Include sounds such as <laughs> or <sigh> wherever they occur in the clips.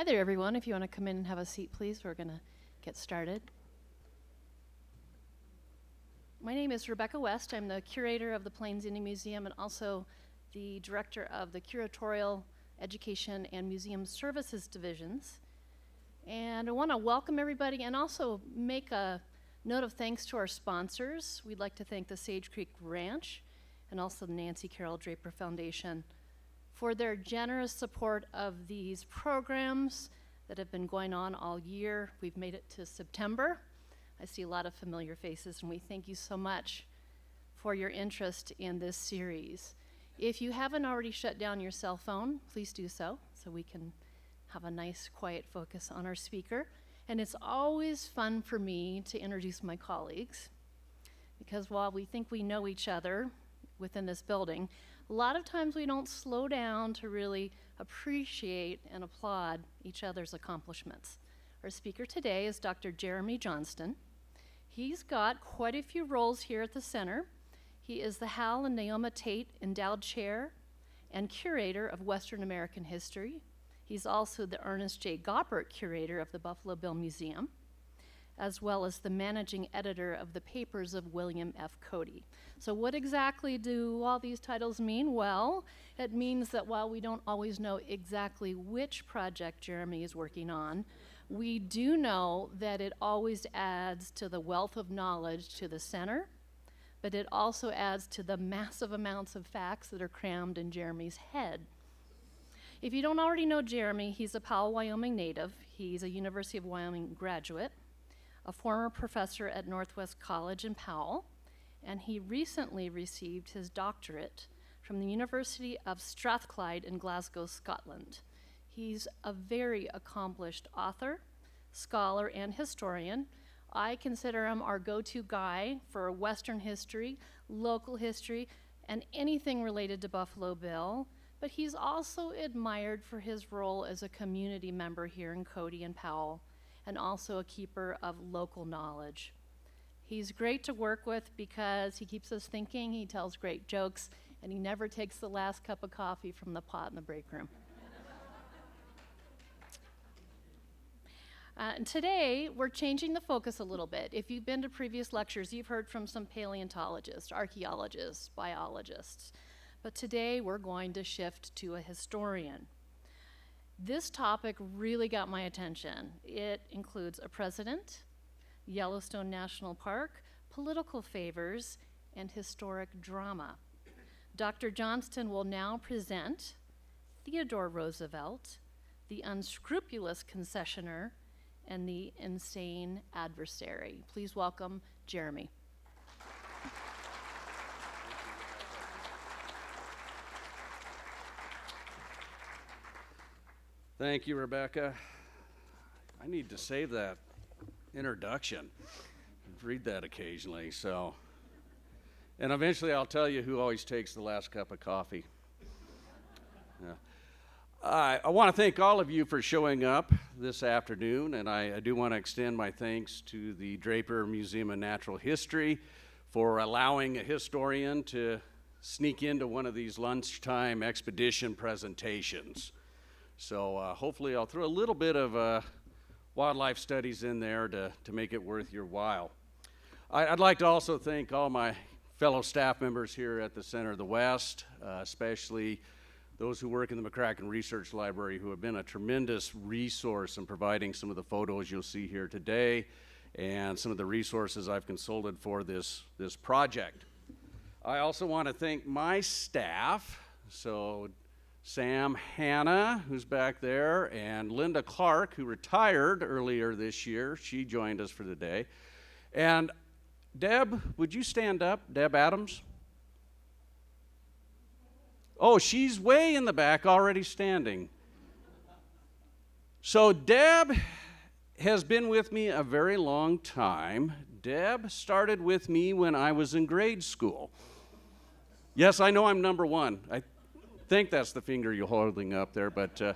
Hi there, everyone. If you want to come in and have a seat, please, we're going to get started. My name is Rebecca West. I'm the curator of the Plains Indian Museum and also the director of the Curatorial Education and Museum Services divisions. And I want to welcome everybody and also make a note of thanks to our sponsors. We'd like to thank the Sage Creek Ranch and also the Nancy Carroll Draper Foundation for their generous support of these programs that have been going on all year. We've made it to September. I see a lot of familiar faces, and we thank you so much for your interest in this series. If you haven't already shut down your cell phone, please do so so we can have a nice, quiet focus on our speaker. And it's always fun for me to introduce my colleagues because while we think we know each other within this building, a lot of times we don't slow down to really appreciate and applaud each other's accomplishments. Our speaker today is Dr. Jeremy Johnston. He's got quite a few roles here at the center. He is the Hal and Naoma Tate Endowed Chair and Curator of Western American History. He's also the Ernest J. Goppert Curator of the Buffalo Bill Museum as well as the managing editor of the papers of William F. Cody. So, what exactly do all these titles mean? Well, it means that while we don't always know exactly which project Jeremy is working on, we do know that it always adds to the wealth of knowledge to the center, but it also adds to the massive amounts of facts that are crammed in Jeremy's head. If you don't already know Jeremy, he's a Powell, Wyoming native. He's a University of Wyoming graduate a former professor at Northwest College in Powell, and he recently received his doctorate from the University of Strathclyde in Glasgow, Scotland. He's a very accomplished author, scholar, and historian. I consider him our go to guy for Western history, local history, and anything related to Buffalo Bill. But he's also admired for his role as a community member here in Cody and Powell and also a keeper of local knowledge. He's great to work with because he keeps us thinking, he tells great jokes, and he never takes the last cup of coffee from the pot in the break room. Uh, and today, we're changing the focus a little bit. If you've been to previous lectures, you've heard from some paleontologists, archaeologists, biologists. But today, we're going to shift to a historian. This topic really got my attention. It includes a president, Yellowstone National Park, political favors, and historic drama. Dr. Johnston will now present Theodore Roosevelt, the unscrupulous concessioner, and the insane adversary. Please welcome Jeremy. Thank you, Rebecca. I need to save that introduction. Read that occasionally, so. And eventually I'll tell you who always takes the last cup of coffee. Yeah. I, I want to thank all of you for showing up this afternoon, and I, I do want to extend my thanks to the Draper Museum of Natural History for allowing a historian to sneak into one of these lunchtime expedition presentations. So uh, hopefully I'll throw a little bit of uh, wildlife studies in there to, to make it worth your while. I, would like to also thank all my fellow staff members here at the Center of the West, uh, especially those who work in the McCracken Research Library who have been a tremendous resource in providing some of the photos you'll see here today and some of the resources I've consulted for this, this project. I also want to thank my staff. So Sam Hanna, who's back there, and Linda Clark, who retired earlier this year. She joined us for the day. And Deb, would you stand up? Deb Adams? Oh, she's way in the back, already standing. So, Deb has been with me a very long time. Deb started with me when I was in grade school. Yes, I know I'm number one. I think that's the finger you're holding up there. But uh,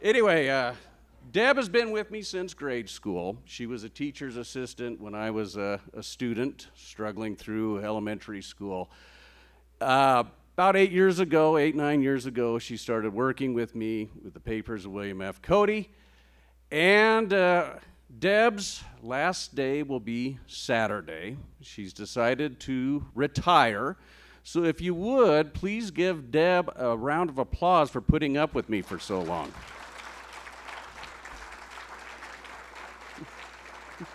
anyway, uh, Deb has been with me since grade school. She was a teacher's assistant when I was a, a student struggling through elementary school. Uh, about eight years ago, eight, nine years ago, she started working with me with the papers of William F. Cody. And uh, Deb's last day will be Saturday. She's decided to retire. So if you would, please give Deb a round of applause for putting up with me for so long. <laughs>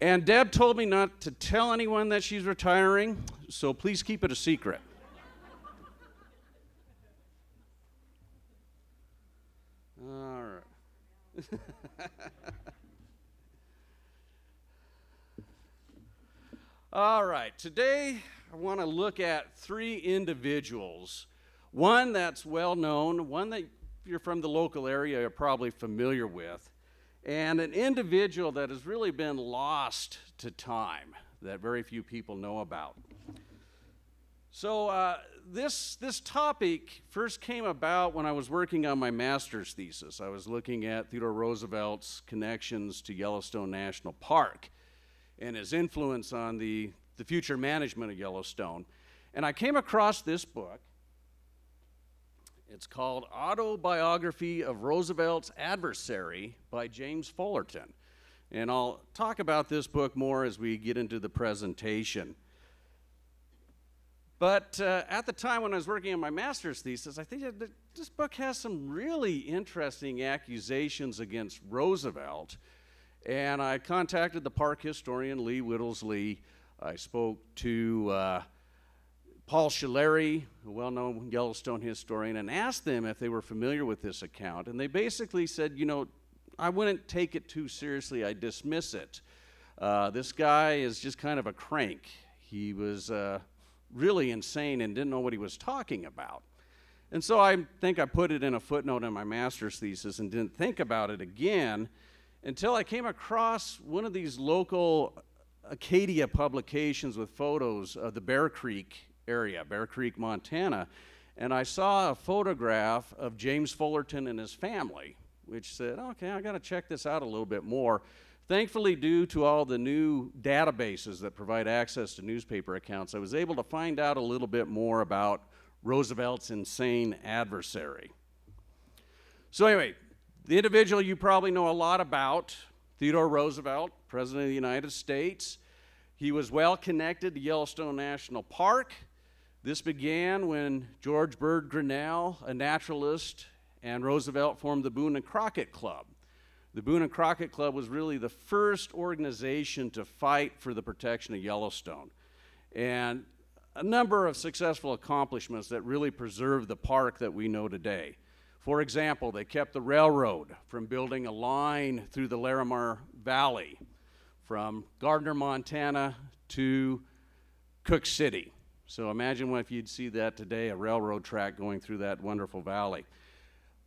and Deb told me not to tell anyone that she's retiring, so please keep it a secret. <laughs> All right. <laughs> All right, today I want to look at three individuals. One that's well known, one that you're from the local area are probably familiar with, and an individual that has really been lost to time that very few people know about. So, uh, this, this topic first came about when I was working on my master's thesis. I was looking at Theodore Roosevelt's connections to Yellowstone National Park and his influence on the, the future management of Yellowstone. And I came across this book. It's called Autobiography of Roosevelt's Adversary by James Fullerton. And I'll talk about this book more as we get into the presentation. But uh, at the time when I was working on my master's thesis, I think that this book has some really interesting accusations against Roosevelt and I contacted the park historian Lee Whittlesey. I spoke to uh, Paul Schullery, a well known Yellowstone historian, and asked them if they were familiar with this account. And they basically said, you know, I wouldn't take it too seriously, I dismiss it. Uh, this guy is just kind of a crank. He was uh, really insane and didn't know what he was talking about. And so I think I put it in a footnote in my master's thesis and didn't think about it again until I came across one of these local Arcadia publications with photos of the Bear Creek area, Bear Creek, Montana, and I saw a photograph of James Fullerton and his family, which said, okay, I got to check this out a little bit more. Thankfully, due to all the new databases that provide access to newspaper accounts, I was able to find out a little bit more about Roosevelt's insane adversary. So, anyway, the individual you probably know a lot about, Theodore Roosevelt, President of the United States. He was well connected to Yellowstone National Park. This began when George Bird Grinnell, a naturalist, and Roosevelt formed the Boone and Crockett Club. The Boone and Crockett Club was really the first organization to fight for the protection of Yellowstone. And a number of successful accomplishments that really preserved the park that we know today. For example, they kept the railroad from building a line through the Lamar Valley from Gardiner, Montana to Cooke City. So imagine if you'd see that today, a railroad track going through that wonderful valley.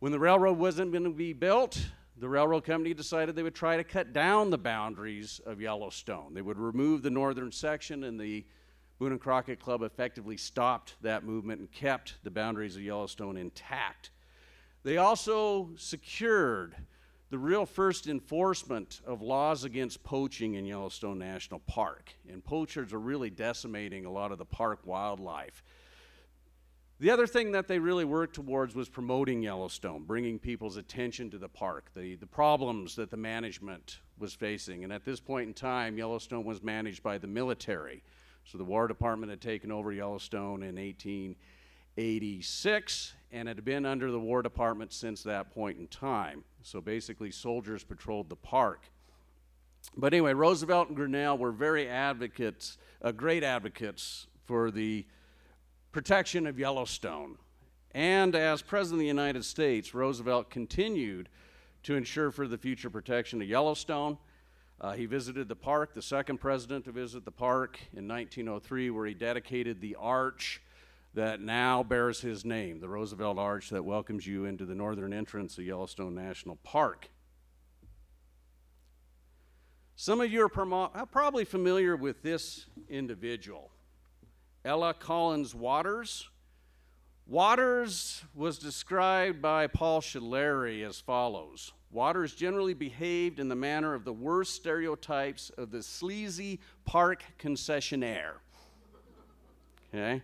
When the railroad wasn't going to be built, the railroad company decided they would try to cut down the boundaries of Yellowstone. They would remove the northern section, and the Boone and Crockett Club effectively stopped that movement and kept the boundaries of Yellowstone intact. They also secured the real first enforcement of laws against poaching in Yellowstone National Park. And poachers are really decimating a lot of the park wildlife. The other thing that they really worked towards was promoting Yellowstone, bringing people's attention to the park, the, the problems that the management was facing. And at this point in time, Yellowstone was managed by the military. So the War Department had taken over Yellowstone in 1886 and had been under the War Department since that point in time. So basically, soldiers patrolled the park. But anyway, Roosevelt and Grinnell were very advocates, uh, great advocates for the protection of Yellowstone. And as President of the United States, Roosevelt continued to ensure for the future protection of Yellowstone. Uh, he visited the park, the second president to visit the park in 1903, where he dedicated the arch that now bears his name, the Roosevelt Arch that welcomes you into the northern entrance of Yellowstone National Park. Some of you are uh, probably familiar with this individual, Ella Collins Waters. Waters was described by Paul Schullery as follows Waters generally behaved in the manner of the worst stereotypes of the sleazy park concessionaire. Okay?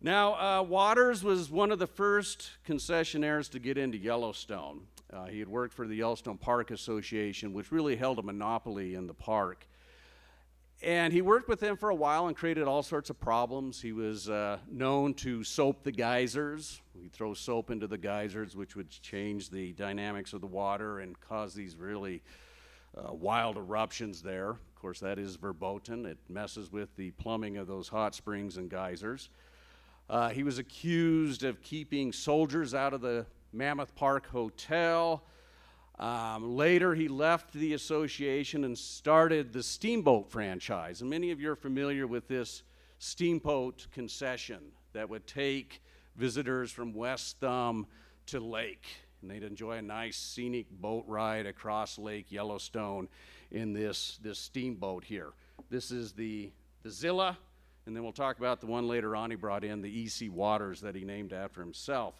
Now, uh, Waters was one of the first concessionaires to get into Yellowstone. Uh, he had worked for the Yellowstone Park Association, which really held a monopoly in the park. And he worked with them for a while and created all sorts of problems. He was uh, known to soap the geysers. He'd throw soap into the geysers, which would change the dynamics of the water and cause these really uh, wild eruptions there. Of course, that is verboten. It messes with the plumbing of those hot springs and geysers. Uh, he was accused of keeping soldiers out of the Mammoth Park Hotel. Um, later, he left the association and started the Steamboat franchise. And many of you are familiar with this steamboat concession that would take visitors from West Thumb to Lake. And they'd enjoy a nice scenic boat ride across Lake Yellowstone in this, this steamboat here. This is the, the Zillah, and then we'll talk about the one later on he brought in, the EC Waters that he named after himself.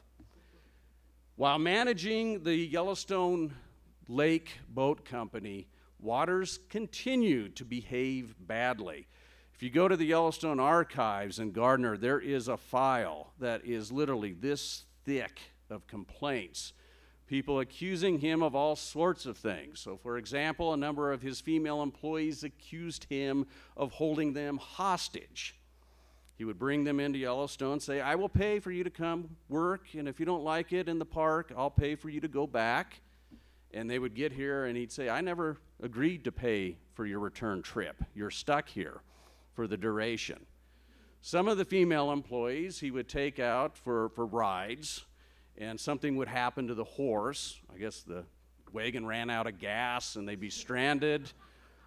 While managing the Yellowstone Lake Boat Company, Waters continued to behave badly. If you go to the Yellowstone archives in Gardiner, there is a file that is literally this thick of complaints. People accusing him of all sorts of things. So, for example, a number of his female employees accused him of holding them hostage. He would bring them into Yellowstone, say, I will pay for you to come work, and if you don't like it in the park, I'll pay for you to go back. And they would get here, and he'd say, I never agreed to pay for your return trip. You're stuck here for the duration. Some of the female employees he would take out for, for rides, and something would happen to the horse. I guess the wagon ran out of gas, and they'd be stranded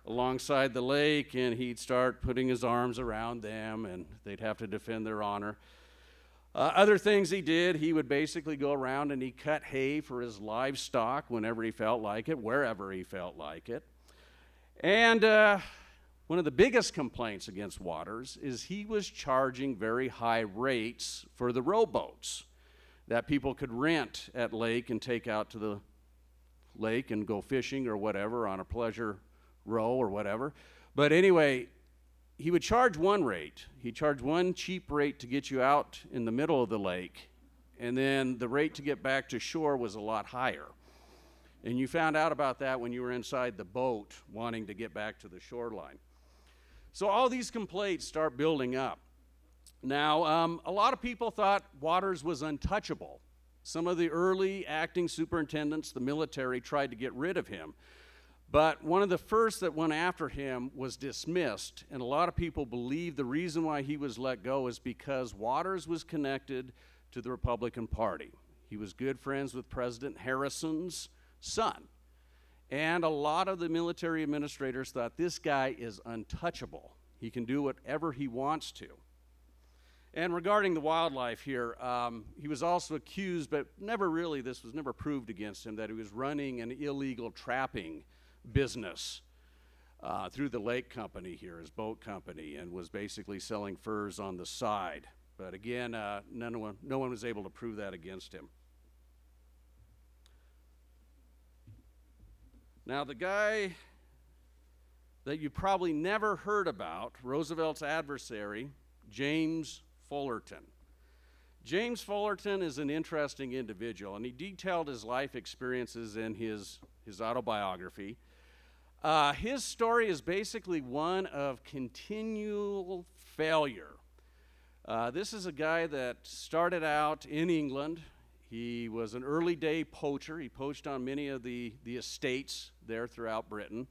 alongside the lake, and he'd start putting his arms around them, and they'd have to defend their honor. Uh, other things he did, he would basically go around and he cut hay for his livestock whenever he felt like it, wherever he felt like it. And uh, one of the biggest complaints against Waters is he was charging very high rates for the rowboats that people could rent at lake and take out to the lake and go fishing or whatever on a pleasure row or whatever. But anyway, he would charge one rate. He charged one cheap rate to get you out in the middle of the lake, and then the rate to get back to shore was a lot higher. And you found out about that when you were inside the boat wanting to get back to the shoreline. So all these complaints start building up. Now, um, a lot of people thought Waters was untouchable. Some of the early acting superintendents, the military, tried to get rid of him. But one of the first that went after him was dismissed, and a lot of people believe the reason why he was let go is because Waters was connected to the Republican Party. He was good friends with President Harrison's son. And a lot of the military administrators thought this guy is untouchable. He can do whatever he wants to. And regarding the wildlife here, um, he was also accused, but never really, this was never proved against him, that he was running an illegal trapping business uh, through the lake company here, his boat company, and was basically selling furs on the side. But again, uh, none one, no one was able to prove that against him. Now, the guy that you probably never heard about, Roosevelt's adversary, James Fullerton. James Fullerton is an interesting individual, and he detailed his life experiences in his, his autobiography. Uh, his story is basically one of continual failure. Uh, this is a guy that started out in England. He was an early day poacher. He poached on many of the, the estates there throughout Britain.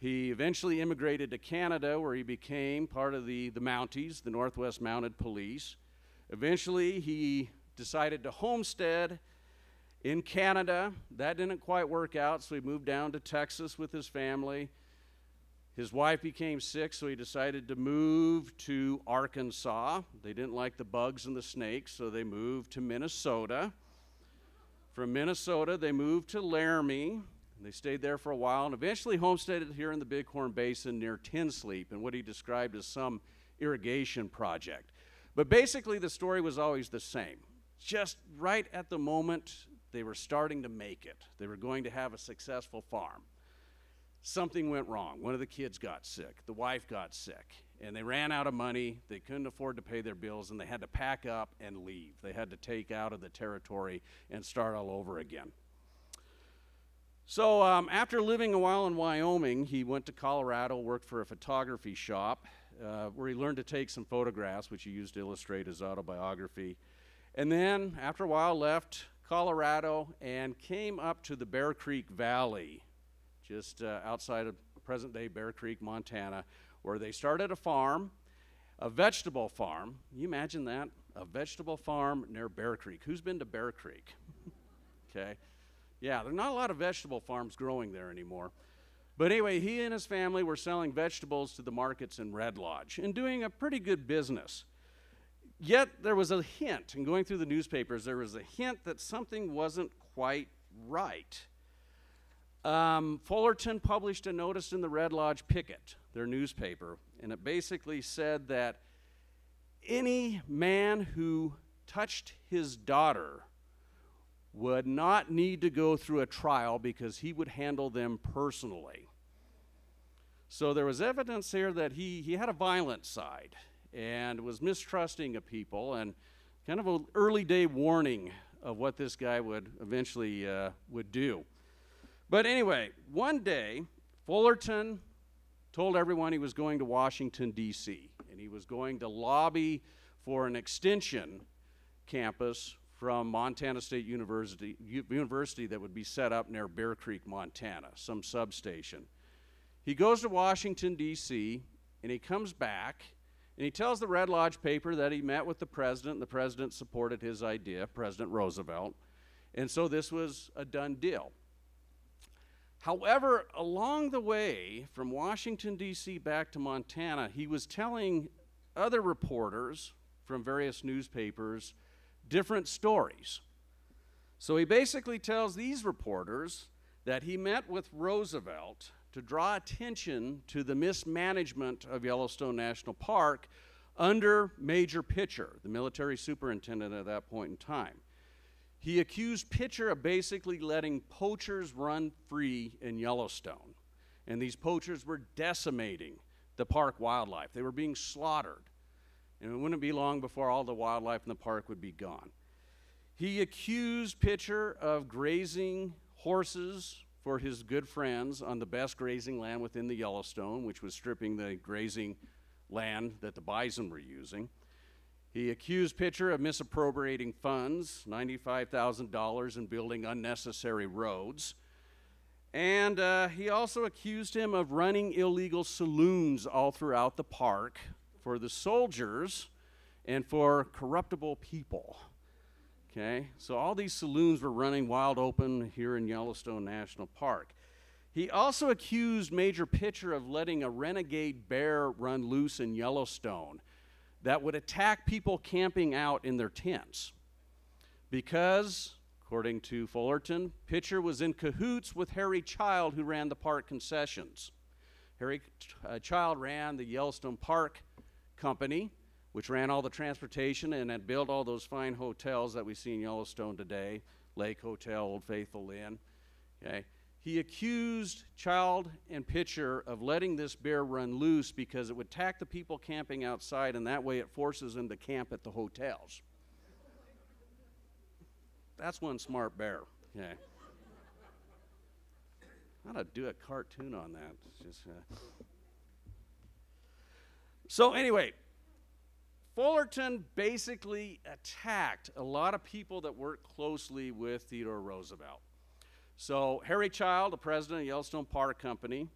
He eventually immigrated to Canada, where he became part of the, the Mounties, the Northwest Mounted Police. Eventually, he decided to homestead in Canada. That didn't quite work out, so he moved down to Texas with his family. His wife became sick, so he decided to move to Arkansas. They didn't like the bugs and the snakes, so they moved to Minnesota. From Minnesota, they moved to Laramie. They stayed there for a while and eventually homesteaded here in the Bighorn Basin near Ten Sleep and what he described as some irrigation project. But basically, the story was always the same. Just right at the moment they were starting to make it. They were going to have a successful farm. Something went wrong. One of the kids got sick. The wife got sick. and they ran out of money. They couldn't afford to pay their bills, and they had to pack up and leave. They had to take out of the territory and start all over again. So, um, after living a while in Wyoming, he went to Colorado, worked for a photography shop, uh, where he learned to take some photographs, which he used to illustrate his autobiography. And then, after a while, left Colorado and came up to the Bear Creek Valley, just uh, outside of present day Bear Creek, Montana, where they started a farm, a vegetable farm. Can you imagine that? A vegetable farm near Bear Creek. Who's been to Bear Creek? <laughs> okay. Yeah, there are not a lot of vegetable farms growing there anymore. But anyway, he and his family were selling vegetables to the markets in Red Lodge and doing a pretty good business. Yet there was a hint, and going through the newspapers, there was a hint that something wasn't quite right. Um, Fullerton published a notice in the Red Lodge Picket, their newspaper, and it basically said that any man who touched his daughter would not need to go through a trial because he would handle them personally. So there was evidence here that he, he had a violent side and was mistrusting of people and kind of an early day warning of what this guy would eventually uh, would do. But anyway, one day, Fullerton told everyone he was going to Washington, D.C., and he was going to lobby for an extension campus from Montana State University, University that would be set up near Bear Creek, Montana, some substation. He goes to Washington, D.C., and he comes back and he tells the Red Lodge paper that he met with the president, and the president supported his idea, President Roosevelt. And so this was a done deal. However, along the way from Washington, D.C. back to Montana, he was telling other reporters from various newspapers different stories. So he basically tells these reporters that he met with Roosevelt to draw attention to the mismanagement of Yellowstone National Park under Major Pitcher, the military superintendent at that point in time. He accused Pitcher of basically letting poachers run free in Yellowstone. And these poachers were decimating the park wildlife. They were being slaughtered. And it wouldn't be long before all the wildlife in the park would be gone. He accused Pitcher of grazing horses for his good friends on the best grazing land within the Yellowstone, which was stripping the grazing land that the bison were using. He accused Pitcher of misappropriating funds, $95,000 in building unnecessary roads. And uh, he also accused him of running illegal saloons all throughout the park for the soldiers and for corruptible people. Okay, so all these saloons were running wild open here in Yellowstone National Park. He also accused Major Pitcher of letting a renegade bear run loose in Yellowstone that would attack people camping out in their tents. Because, according to Fullerton, Pitcher was in cahoots with Harry Child, who ran the park concessions. Harry uh, Child ran the Yellowstone Park Company, which ran all the transportation and had built all those fine hotels that we see in Yellowstone today Lake Hotel, Old Faithful Inn. Okay. He accused Child and Pitcher of letting this bear run loose because it would attack the people camping outside, and that way it forces them to camp at the hotels. That's one smart bear. Okay. I ought to do a cartoon on that. Just, uh... So, anyway, Fullerton basically attacked a lot of people that worked closely with Theodore Roosevelt. So, Harry Child, the president of Yellowstone Park Company,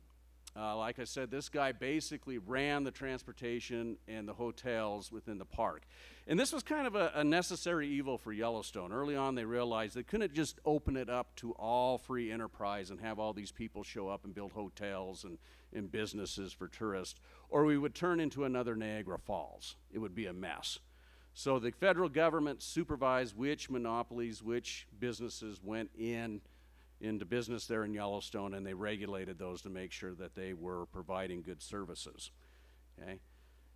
uh, like I said, this guy basically ran the transportation and the hotels within the park. And this was kind of a, a, necessary evil for Yellowstone. Early on, they realized they couldn't just open it up to all free enterprise and have all these people show up and build hotels and, and businesses for tourists, or we would turn into another Niagara Falls. It would be a mess. So the federal government supervised which monopolies, which businesses went in into business there in Yellowstone, and they regulated those to make sure that they were providing good services. Okay,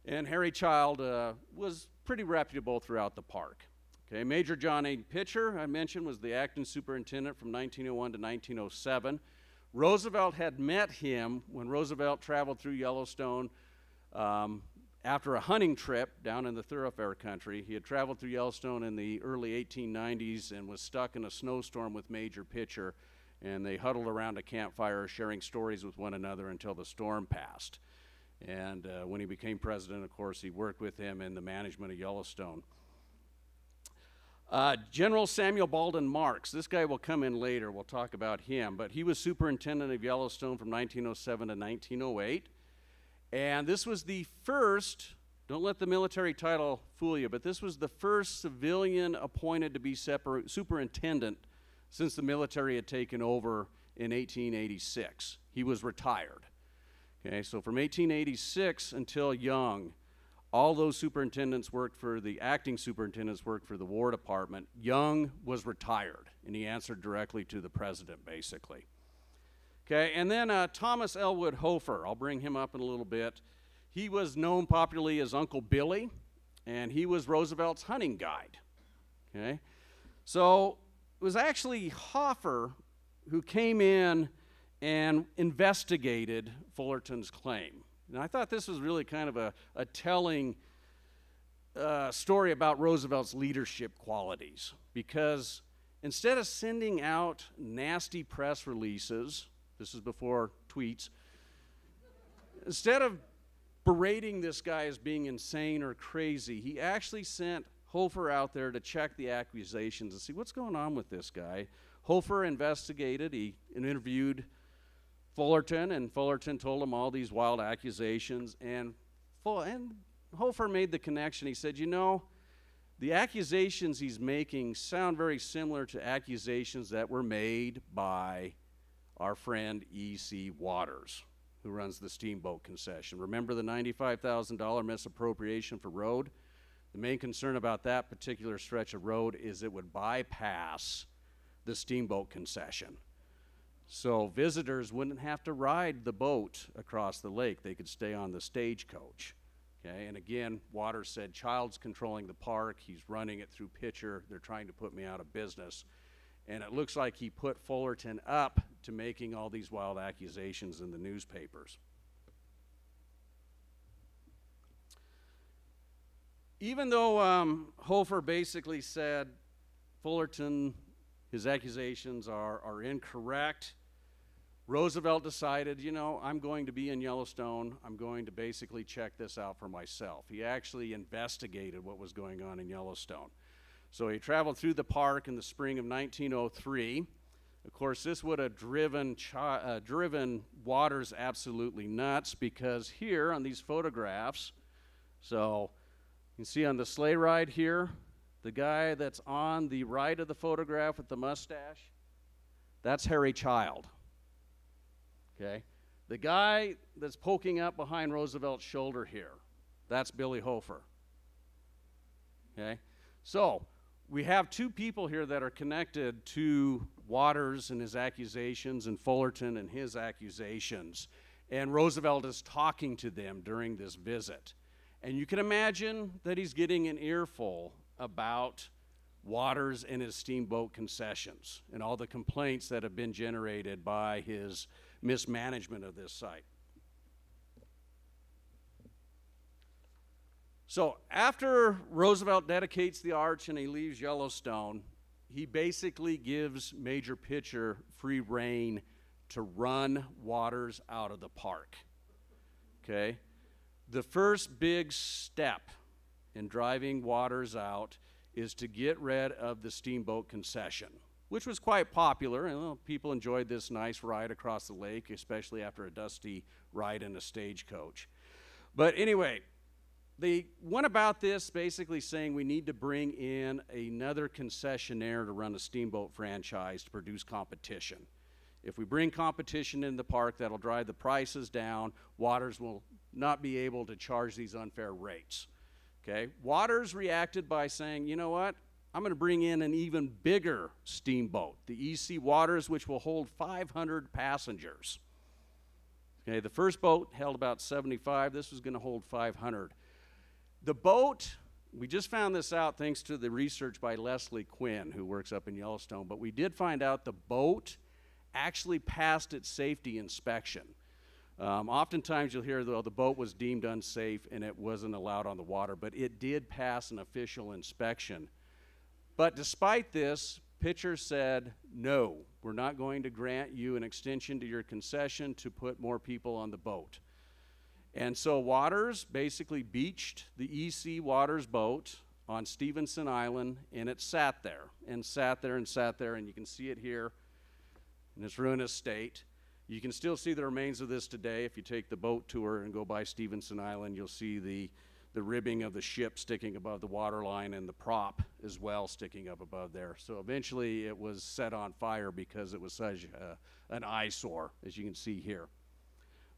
and Harry Child uh, was pretty reputable throughout the park. Okay, Major John A. Pitcher, I mentioned, was the acting superintendent from 1901 to 1907. Roosevelt had met him when Roosevelt traveled through Yellowstone um, after a hunting trip down in the thoroughfare country, he had traveled through Yellowstone in the early 1890s and was stuck in a snowstorm with Major Pitcher. And they huddled around a campfire, sharing stories with one another until the storm passed. And uh, when he became president, of course, he worked with him in the management of Yellowstone. Uh, General Samuel Baldwin Marks, this guy will come in later, we'll talk about him, but he was superintendent of Yellowstone from 1907 to 1908. And this was the first, don't let the military title fool you, but this was the first civilian appointed to be separ- superintendent since the military had taken over in 1886. He was retired. Okay, so from 1886 until Young, all those superintendents worked for the acting superintendents worked for the War Department. Young was retired, and he answered directly to the president, basically. Okay, and then uh, Thomas Elwood Hofer, I'll bring him up in a little bit. He was known popularly as Uncle Billy, and he was Roosevelt's hunting guide. Okay, so it was actually Hofer who came in and investigated Fullerton's claim. And I thought this was really kind of a, a telling uh, story about Roosevelt's leadership qualities because instead of sending out nasty press releases, this is before tweets, instead of berating this guy as being insane or crazy, he actually sent Hofer out there to check the accusations and see what's going on with this guy. Hofer investigated, he interviewed Fullerton, and Fullerton told him all these wild accusations. And, Full, and Hofer made the connection. He said, You know, the accusations he's making sound very similar to accusations that were made by our friend E.C. Waters, who runs the steamboat concession. Remember the $95,000 misappropriation for road? The main concern about that particular stretch of road is it would bypass the steamboat concession. So visitors wouldn't have to ride the boat across the lake. They could stay on the stagecoach. Okay, and again, Waters said, Child's controlling the park. He's running it through Pitcher. They're trying to put me out of business. And it looks like he put Fullerton up to making all these wild accusations in the newspapers. Even though um, Hofer basically said Fullerton his accusations are, are incorrect. Roosevelt decided, you know, I'm going to be in Yellowstone. I'm going to basically check this out for myself. He actually investigated what was going on in Yellowstone. So he traveled through the park in the spring of 1903. Of course, this would have driven, uh, driven Waters absolutely nuts because here on these photographs, so you can see on the sleigh ride here, the guy that's on the right of the photograph with the mustache, that's Harry Child. Okay? The guy that's poking up behind Roosevelt's shoulder here, that's Billy Hofer. Okay? So, we have two people here that are connected to Waters and his accusations and Fullerton and his accusations. And Roosevelt is talking to them during this visit. And you can imagine that he's getting an earful about Waters and his steamboat concessions and all the complaints that have been generated by his mismanagement of this site. So after Roosevelt dedicates the arch and he leaves Yellowstone, he basically gives Major Pitcher free rein to run Waters out of the park. Okay? The first big step in driving waters out is to get rid of the steamboat concession, which was quite popular. And well, people enjoyed this nice ride across the lake, especially after a dusty ride in a stagecoach. But anyway, they went about this basically saying we need to bring in another concessionaire to run a steamboat franchise to produce competition. If we bring competition in the park, that'll drive the prices down. Waters will not be able to charge these unfair rates. Okay, Waters reacted by saying, you know what? I'm going to bring in an even bigger steamboat, the EC Waters, which will hold 500 passengers. Okay, the first boat held about 75. This was going to hold 500. The boat, we just found this out thanks to the research by Leslie Quinn, who works up in Yellowstone, but we did find out the boat actually passed its safety inspection. Um, oftentimes you'll hear, though, the boat was deemed unsafe and it wasn't allowed on the water, but it did pass an official inspection. But despite this, Pitcher said, no, we're not going to grant you an extension to your concession to put more people on the boat. And so Waters basically beached the EC Waters boat on Stevenson Island, and it sat there and sat there and sat there, and you can see it here in its ruinous state. You can still see the remains of this today. If you take the boat tour and go by Stevenson Island, you'll see the, the ribbing of the ship sticking above the waterline and the prop as well sticking up above there. So eventually it was set on fire because it was such a, an eyesore, as you can see here.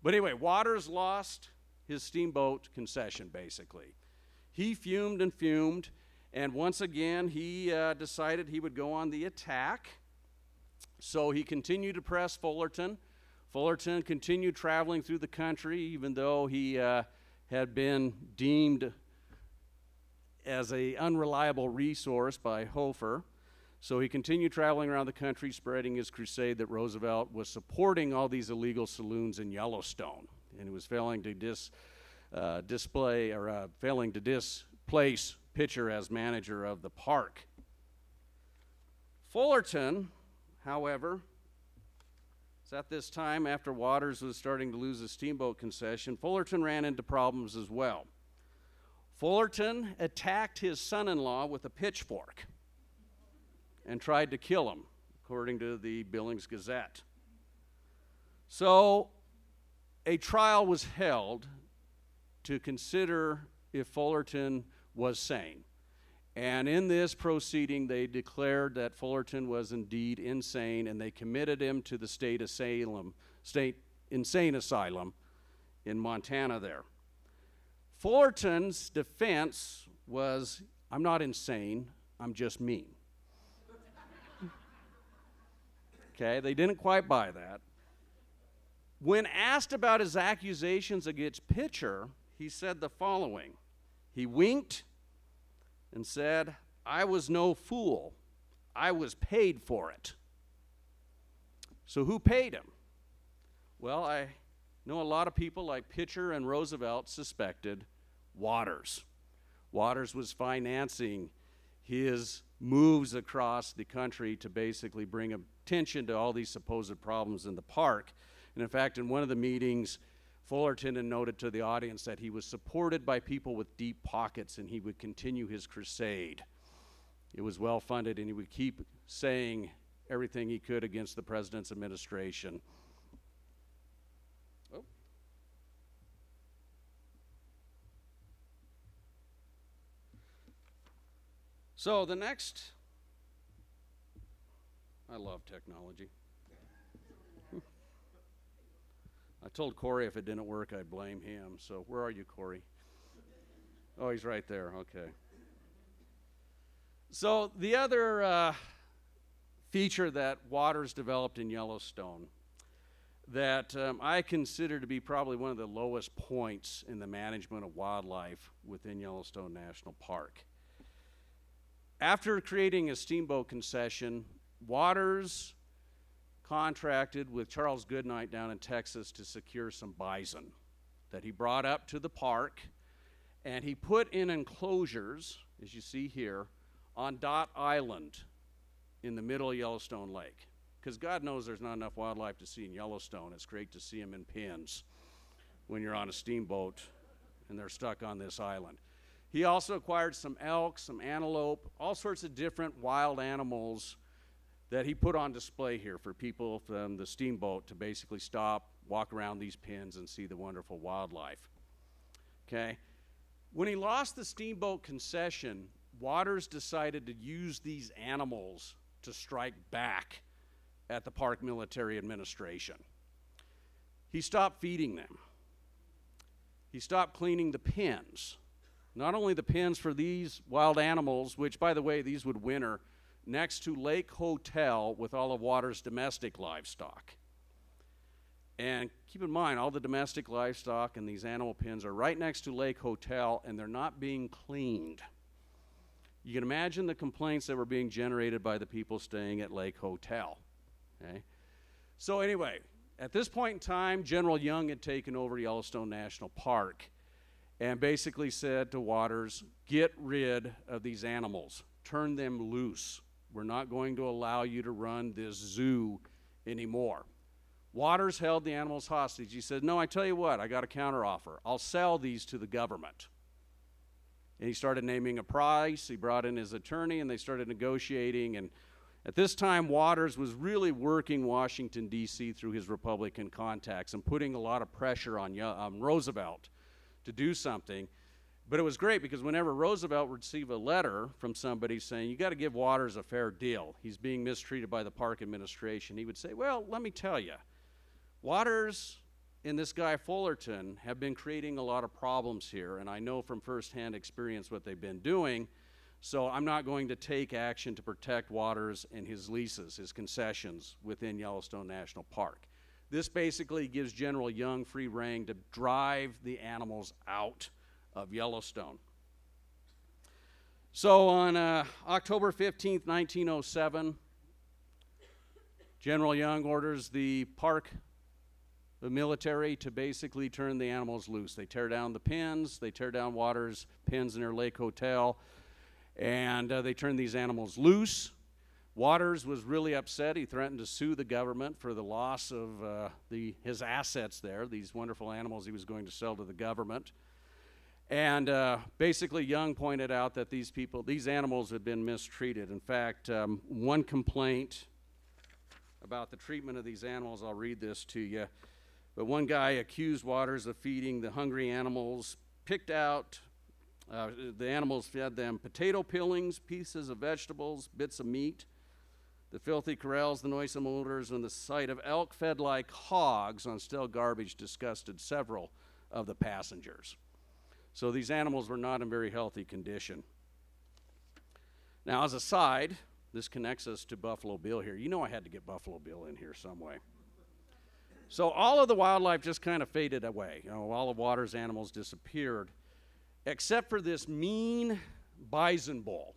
But anyway, Waters lost his steamboat concession basically. He fumed and fumed, and once again, he uh, decided he would go on the attack. So he continued to press Fullerton. Fullerton continued traveling through the country, even though he uh, had been deemed as a unreliable resource by Hofer. So he continued traveling around the country, spreading his crusade that Roosevelt was supporting all these illegal saloons in Yellowstone, and he was failing to dis, uh, display or uh, failing to displace Pitcher as manager of the park. Fullerton, however, is at this time after Waters was starting to lose his steamboat concession, Fullerton ran into problems as well. Fullerton attacked his son in law with a pitchfork and tried to kill him, according to the Billings Gazette. So, a trial was held to consider if Fullerton was sane. And in this proceeding, they declared that Fullerton was indeed insane, and they committed him to the state asylum, state insane asylum in Montana. There, Fullerton's defense was, "I'm not insane. I'm just mean." <laughs> okay, they didn't quite buy that. When asked about his accusations against Pitcher, he said the following He winked and said, I was no fool. I was paid for it. So, who paid him? Well, I know a lot of people like Pitcher and Roosevelt suspected Waters. Waters was financing his moves across the country to basically bring attention to all these supposed problems in the park. And in fact, in one of the meetings, Fullerton had noted to the audience that he was supported by people with deep pockets and he would continue his crusade. It was well funded and he would keep saying everything he could against the president's administration. Oh. So the next, I love technology. I told Corey if it didn't work, I'd blame him. So where are you, Corey? Oh, he's right there. Okay. So the other uh, feature that Waters developed in Yellowstone that um, I consider to be probably one of the lowest points in the management of wildlife within Yellowstone National Park. After creating a steamboat concession, Waters contracted with Charles Goodnight down in Texas to secure some bison that he brought up to the park and he put in enclosures, as you see here, on Dot Island in the middle of Yellowstone Lake. Because God knows there's not enough wildlife to see in Yellowstone. It's great to see them in pens when you're on a steamboat and they're stuck on this island. He also acquired some elk, some antelope, all sorts of different wild animals that he put on display here for people from the steamboat to basically stop, walk around these pins, and see the wonderful wildlife. Okay? When he lost the steamboat concession, Waters decided to use these animals to strike back at the Park Military Administration. He stopped feeding them. He stopped cleaning the pens. Not only the pens for these wild animals, which, by the way, these would winter next to Lake Hotel with all of Waters' domestic livestock. And keep in mind, all the domestic livestock and these animal pens are right next to Lake Hotel and they're not being cleaned. You can imagine the complaints that were being generated by the people staying at Lake Hotel. Okay? So, anyway, at this point in time, General Young had taken over Yellowstone National Park and basically said to Waters, get rid of these animals, turn them loose. We're not going to allow you to run this zoo anymore. Waters held the animals hostage. He said, No, I tell you what, I got a counteroffer. I'll sell these to the government. And he started naming a price. He brought in his attorney and they started negotiating. And at this time, Waters was really working Washington, D.C. through his Republican contacts and putting a lot of pressure on um, Roosevelt to do something. But it was great because whenever Roosevelt would receive a letter from somebody saying, You got to give Waters a fair deal, he's being mistreated by the park administration, he would say, Well, let me tell you, Waters and this guy Fullerton have been creating a lot of problems here, and I know from firsthand experience what they've been doing. So I'm not going to take action to protect Waters and his leases, his concessions within Yellowstone National Park. This basically gives General Young free rein to drive the animals out of Yellowstone. So on uh, October 15th, 1907, General Young orders the park, the military, to basically turn the animals loose. They tear down the pens, they tear down Waters' pens near Lake Hotel, and uh, they turn these animals loose. Waters was really upset. He threatened to sue the government for the loss of uh, the, his assets there, these wonderful animals he was going to sell to the government. And uh, basically, Young pointed out that these people, these animals had been mistreated. In fact, um, one complaint about the treatment of these animals, I'll read this to you. But one guy accused Waters of feeding the hungry animals, picked out, uh, the animals fed them potato peelings, pieces of vegetables, bits of meat. The filthy corrals, the noisome odors, and the sight of elk fed like hogs on stale garbage disgusted several of the passengers. So these animals were not in very healthy condition. Now, as a side, this connects us to Buffalo Bill here. You know I had to get Buffalo Bill in here some way. So all of the wildlife just kind of faded away. You know, all of Waters' animals disappeared, except for this mean bison bull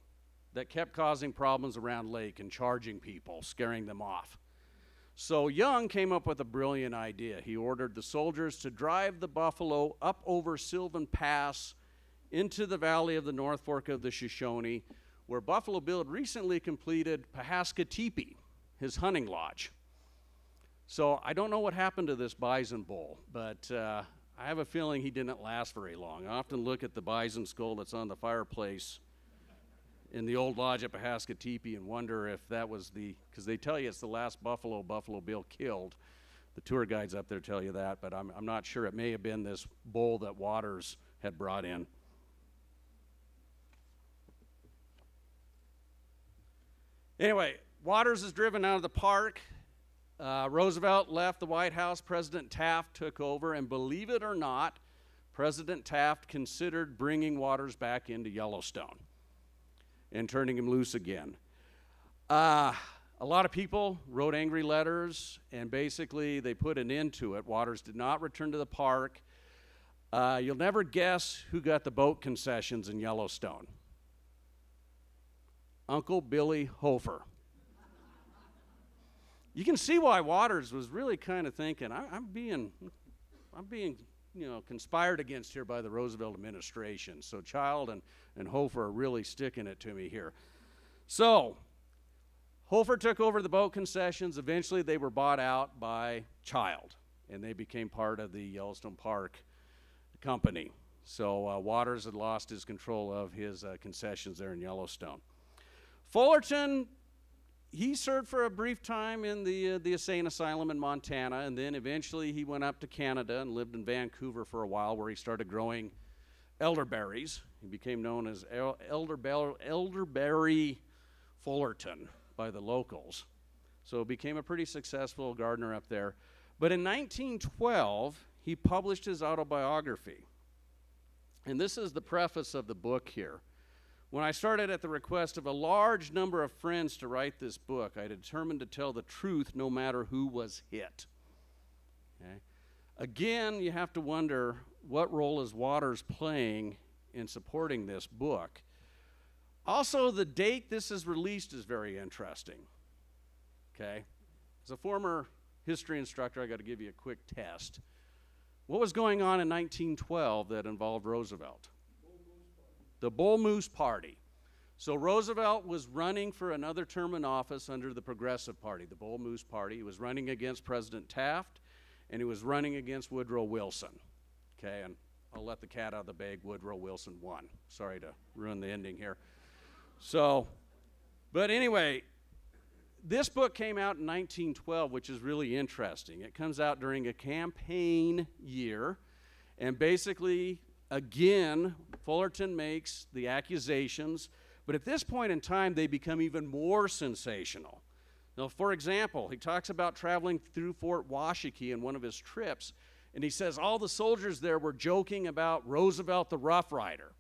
that kept causing problems around lake and charging people, scaring them off. So Young came up with a brilliant idea. He ordered the soldiers to drive the buffalo up over Sylvan Pass into the valley of the North Fork of the Shoshone, where Buffalo Bill had recently completed Pahaska Teepee, his hunting lodge. So I don't know what happened to this bison bull, but uh, I have a feeling he didn't last very long. I often look at the bison skull that's on the fireplace in the old lodge at Pahaska Teepee and wonder if that was the, because they tell you it's the last buffalo Buffalo Bill killed. The tour guides up there tell you that, but I'm, I'm not sure. It may have been this bull that Waters had brought in. Anyway, Waters is driven out of the park. Uh, Roosevelt left the White House. President Taft took over, and believe it or not, President Taft considered bringing Waters back into Yellowstone and turning him loose again. Uh, a lot of people wrote angry letters, and basically they put an end to it. Waters did not return to the park. Uh, you'll never guess who got the boat concessions in Yellowstone Uncle Billy Hofer. You can see why Waters was really kind of thinking, I, am being, I'm being you know, conspired against here by the Roosevelt administration. So Child and, and Hofer are really sticking it to me here. So Hofer took over the boat concessions. Eventually, they were bought out by Child, and they became part of the Yellowstone Park Company. So uh, Waters had lost his control of his uh, concessions there in Yellowstone. Fullerton he served for a brief time in the, uh, the insane asylum in Montana, and then eventually he went up to Canada and lived in Vancouver for a while, where he started growing elderberries. He became known as Elderberry, Elderberry Fullerton by the locals. So became a pretty successful gardener up there. But in 1912, he published his autobiography. And this is the preface of the book here. When I started at the request of a large number of friends to write this book, I determined to tell the truth no matter who was hit. Okay? Again, you have to wonder what role is Waters playing in supporting this book. Also, the date this is released is very interesting. Okay? As a former history instructor, I got to give you a quick test. What was going on in 1912 that involved Roosevelt? The Bull Moose Party. So Roosevelt was running for another term in office under the Progressive Party, the Bull Moose Party. He was running against President Taft, and he was running against Woodrow Wilson. Okay, and I'll let the cat out of the bag. Woodrow Wilson won. Sorry to ruin the ending here. So, but anyway, this book came out in 1912, which is really interesting. It comes out during a campaign year, and basically, again, Fullerton makes the accusations, but at this point in time, they become even more sensational. Now, for example, he talks about traveling through Fort Washakie in one of his trips, and he says all the soldiers there were joking about Roosevelt the Rough Rider.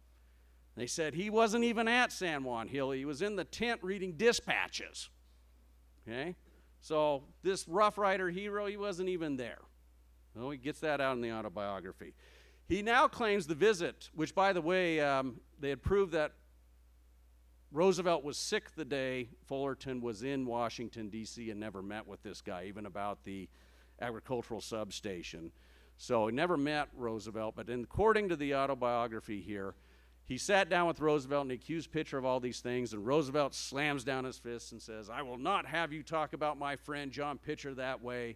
They said he wasn't even at San Juan Hill, he was in the tent reading dispatches. Okay? So this Rough Rider hero, he wasn't even there. Well, he gets that out in the autobiography. He now claims the visit, which, by the way, um, they had proved that Roosevelt was sick the day Fullerton was in Washington, D.C., and never met with this guy, even about the agricultural substation. So he never met Roosevelt, but according to the autobiography here, he sat down with Roosevelt and accused Pitcher of all these things, and Roosevelt slams down his fists and says, I will not have you talk about my friend John Pitcher that way,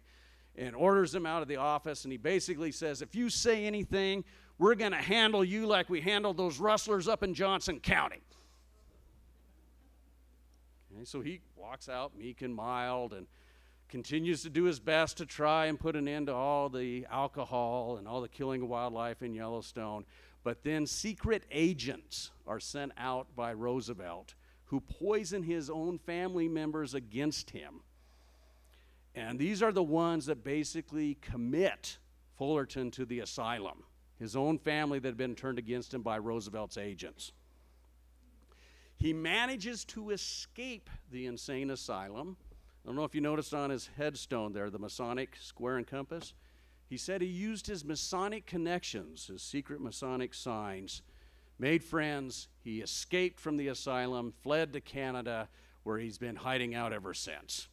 and orders him out of the office. And he basically says, If you say anything, we're going to handle you like we handled those rustlers up in Johnson County. Okay, so he walks out meek and mild and continues to do his best to try and put an end to all the alcohol and all the killing of wildlife in Yellowstone. But then secret agents are sent out by Roosevelt who poison his own family members against him. And these are the ones that basically commit Fullerton to the asylum, his own family that had been turned against him by Roosevelt's agents. He manages to escape the insane asylum. I don't know if you noticed on his headstone there, the Masonic square and compass. He said he used his Masonic connections, his secret Masonic signs, made friends. He escaped from the asylum, fled to Canada, where he's been hiding out ever since.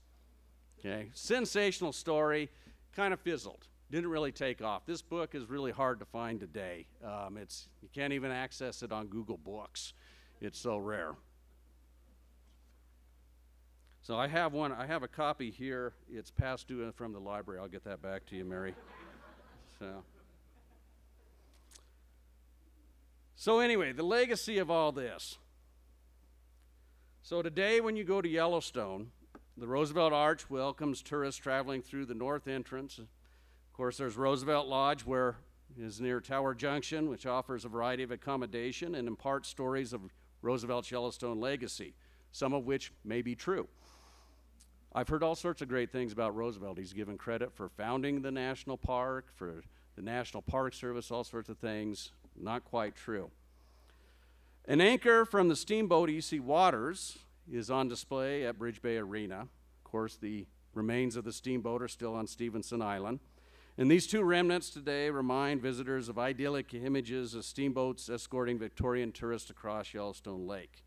Okay, sensational story, kind of fizzled. Didn't really take off. This book is really hard to find today. Um, it's you can't even access it on Google Books. It's so rare. So I have one. I have a copy here. It's past due from the library. I'll get that back to you, Mary. So. So anyway, the legacy of all this. So today, when you go to Yellowstone, the Roosevelt Arch welcomes tourists traveling through the north entrance. Of course, there's Roosevelt Lodge, where is near Tower Junction, which offers a variety of accommodation and imparts stories of Roosevelt's Yellowstone legacy, some of which may be true. I've heard all sorts of great things about Roosevelt. He's given credit for founding the national park, for the National Park Service, all sorts of things. Not quite true. An anchor from the steamboat E.C. Waters is on display at Bridge Bay Marina. Of course, the remains of the steamboat are still on Stevenson Island. And these two remnants today remind visitors of idyllic images of steamboats escorting Victorian tourists across Yellowstone Lake.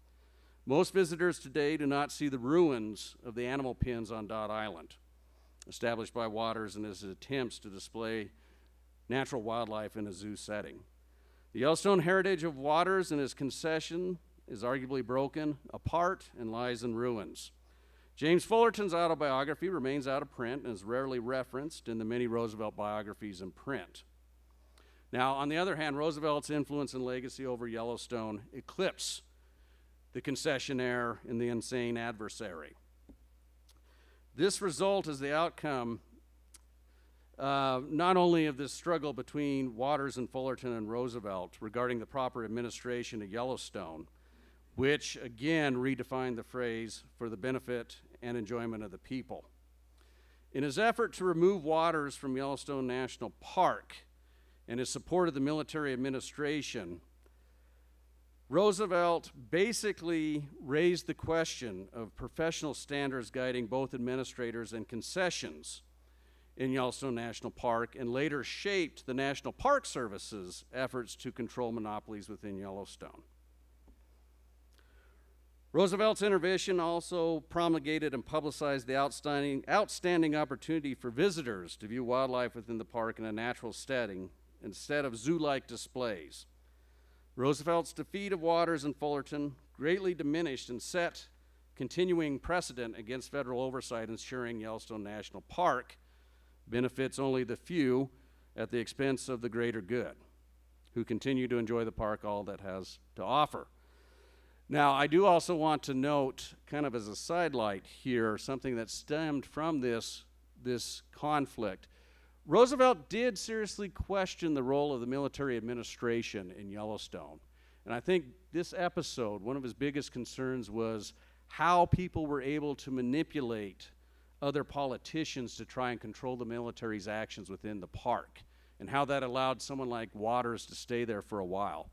Most visitors today do not see the ruins of the animal pens on Dot Island, established by Waters in his attempts to display natural wildlife in a zoo setting. The Yellowstone heritage of Waters and his concession is arguably broken apart and lies in ruins. James Fullerton's autobiography remains out of print and is rarely referenced in the many Roosevelt biographies in print. Now, on the other hand, Roosevelt's influence and legacy over Yellowstone eclipse the concessionaire, and the insane adversary. This result is the outcome uh, not only of this struggle between Waters and Fullerton and Roosevelt regarding the proper administration of Yellowstone, which again redefined the phrase for the benefit and enjoyment of the people. In his effort to remove Waters from Yellowstone National Park and his support of the military administration, Roosevelt basically raised the question of professional standards guiding both administrators and concessions in Yellowstone National Park and later shaped the National Park Service's efforts to control monopolies within Yellowstone. Roosevelt's intervention also promulgated and publicized the outstanding, outstanding opportunity for visitors to view wildlife within the park in a natural setting instead of zoo like displays. Roosevelt's defeat of Waters and Fullerton greatly diminished and set continuing precedent against federal oversight ensuring Yellowstone National Park benefits only the few at the expense of the greater good, who continue to enjoy the park all that has to offer. Now, I do also want to note, kind of as a sidelight here, something that stemmed from this, this conflict. Roosevelt did seriously question the role of the military administration in Yellowstone. And I think this episode, one of his biggest concerns was how people were able to manipulate other politicians to try and control the military's actions within the park, and how that allowed someone like Waters to stay there for a while.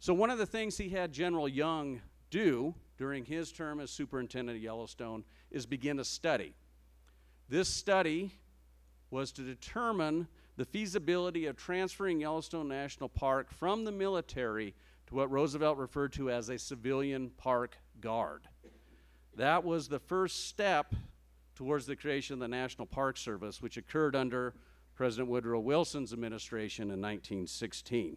So, one of the things he had General Young do during his term as superintendent of Yellowstone is begin a study. This study was to determine the feasibility of transferring Yellowstone National Park from the military to what Roosevelt referred to as a civilian park guard. That was the first step towards the creation of the National Park Service, which occurred under President Woodrow Wilson's administration in 1916.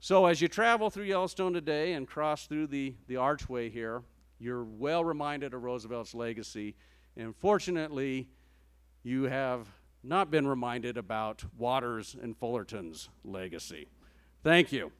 So, as you travel through Yellowstone today and cross through the, the archway here, you're well reminded of Roosevelt's legacy. And fortunately, you have not been reminded about Waters and Fullerton's legacy. Thank you.